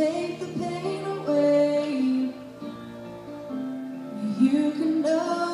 take the pain away. You can know.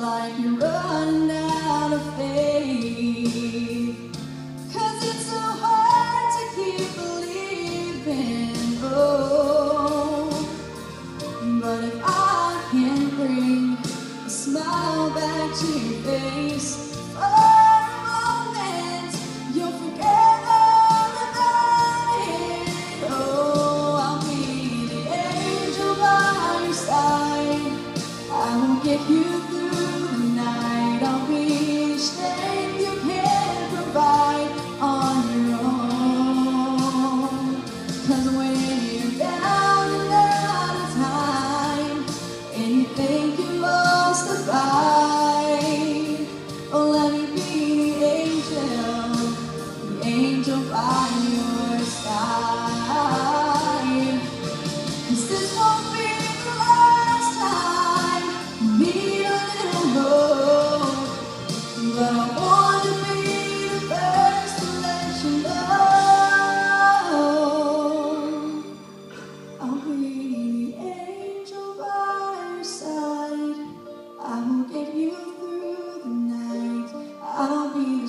like you're running out of faith. Cause it's so hard to keep believing, oh. But if I can bring a smile back to your face, oh. you you down.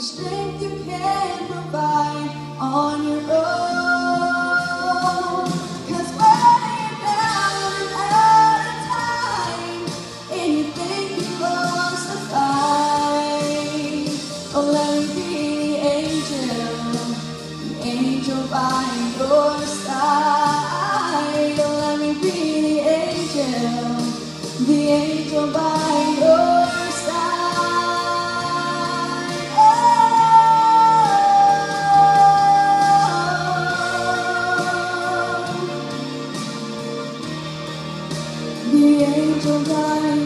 strength you can provide on your own. When you're down and out of time, and you think you the oh, oh, let me be the angel, the angel by your side. Let me be the angel, the angel by your side. will.